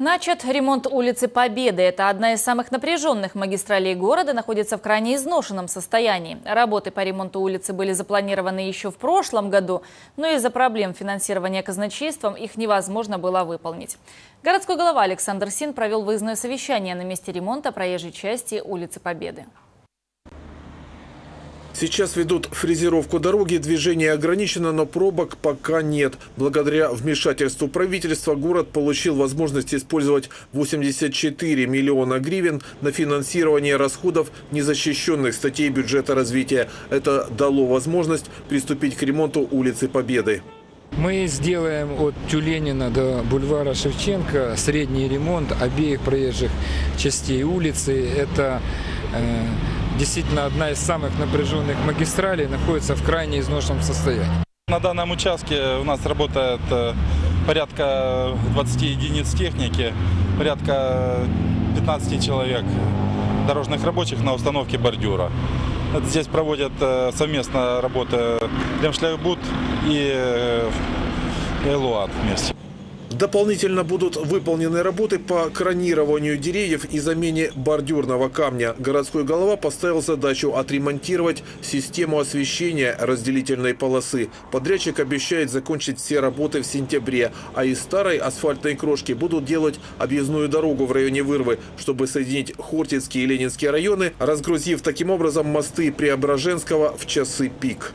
Начат ремонт улицы Победы. Это одна из самых напряженных магистралей города, находится в крайне изношенном состоянии. Работы по ремонту улицы были запланированы еще в прошлом году, но из-за проблем финансирования казначейством их невозможно было выполнить. Городской глава Александр Син провел выездное совещание на месте ремонта проезжей части улицы Победы. Сейчас ведут фрезеровку дороги, движение ограничено, но пробок пока нет. Благодаря вмешательству правительства город получил возможность использовать 84 миллиона гривен на финансирование расходов незащищенных статей бюджета развития. Это дало возможность приступить к ремонту улицы Победы. Мы сделаем от Тюленина до бульвара Шевченко средний ремонт обеих проезжих частей улицы. Это э, действительно одна из самых напряженных магистралей, находится в крайне изношенном состоянии. На данном участке у нас работает э, порядка 20 единиц техники, порядка 15 человек дорожных рабочих на установке бордюра. Здесь проводят э, совместно работы Лемшляйбуд и э, Элуат вместе. Дополнительно будут выполнены работы по кронированию деревьев и замене бордюрного камня. Городской голова поставил задачу отремонтировать систему освещения разделительной полосы. Подрядчик обещает закончить все работы в сентябре, а из старой асфальтной крошки будут делать объездную дорогу в районе Вырвы, чтобы соединить Хортицкие и Ленинские районы, разгрузив таким образом мосты Преображенского в часы пик.